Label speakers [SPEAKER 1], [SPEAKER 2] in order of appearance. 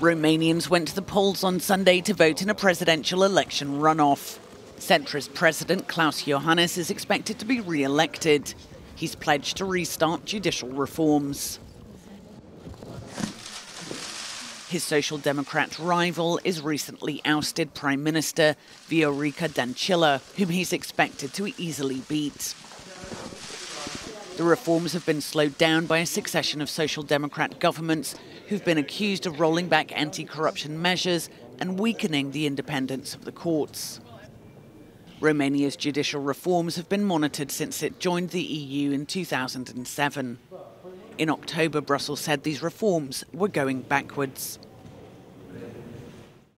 [SPEAKER 1] Romanians went to the polls on Sunday to vote in a presidential election runoff. Centrist President Klaus Iohannis is expected to be re elected. He's pledged to restart judicial reforms. His Social Democrat rival is recently ousted Prime Minister Viorica Dăncilă, whom he's expected to easily beat. The reforms have been slowed down by a succession of Social Democrat governments who've been accused of rolling back anti corruption measures and weakening the independence of the courts. Romania's judicial reforms have been monitored since it joined the EU in 2007. In October, Brussels said these reforms were going backwards.